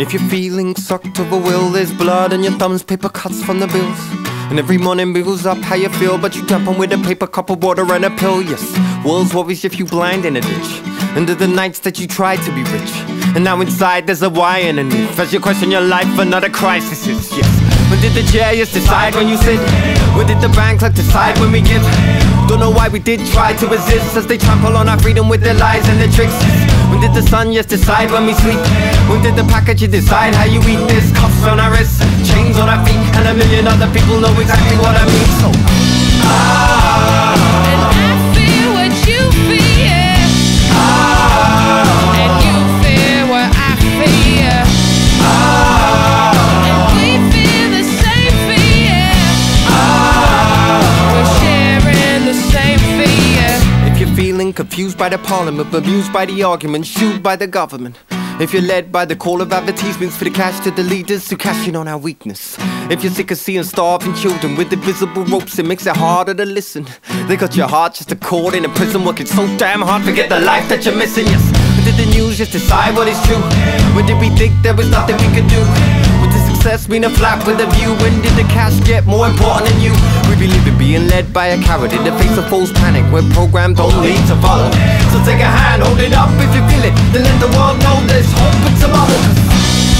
If you're feeling sucked to the will, there's blood on your thumbs, paper cuts from the bills. And every morning builds up how you feel, but you dump 'em with a paper cup of water and a pill. Yes, world's worries if you blind in a ditch. Under the nights that you tried to be rich. And now inside there's a why underneath. As you question your life, another crisis is. Yes. When did the chairs decide when you sit? When did the bank clerk decide when we give? Don't know why we did try to resist as they trample on our freedom with their lies and their tricks. When did the sun just decide when we sleep? When did the packaging decide how you eat this? Cuffs on our wrists, chains on our feet, and a million other people know exactly what I mean. Confused by the parliament, bemused by the argument, shooed by the government. If you're led by the call of advertisements for the cash to the leaders who cash in on our weakness. If you're sick of seeing starving children with invisible ropes, it makes it harder to listen. They got your heart just a cord in a prison, working so damn hard, forget the life that you're missing. Yes, did the news just decide what is true? When did we think there was nothing we could do? Success mean a flap with a view? When did the cash get more important than you? We believe in being led by a coward in the face of false panic. We're programmed only to follow. So take a hand, hold it up if you feel it. Then let the world know there's hope and tomorrow.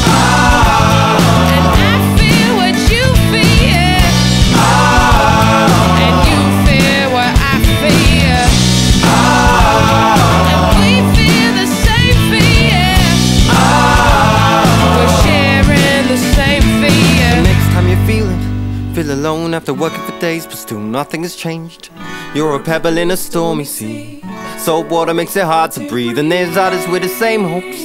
'Cause alone after working for days, but still nothing has changed. You're a pebble in a stormy sea. Salt water makes it hard to breathe, and there's others with the same hopes.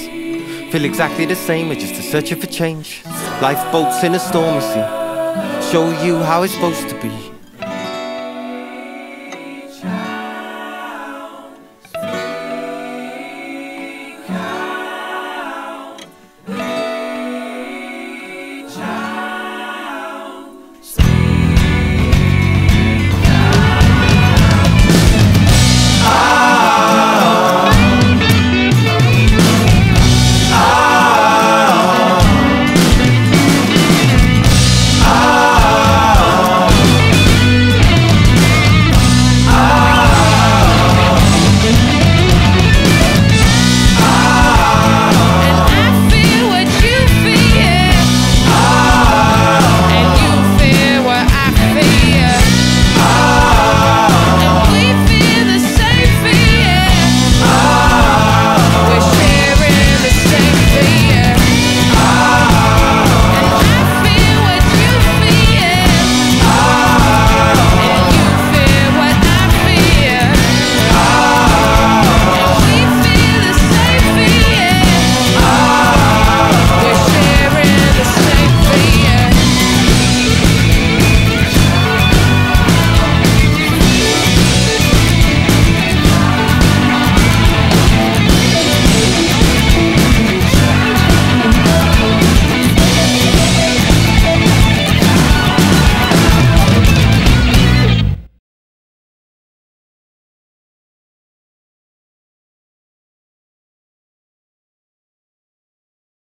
Feel exactly the same, we're just searching for change. Lifeboats in a stormy sea show you how it's supposed to be.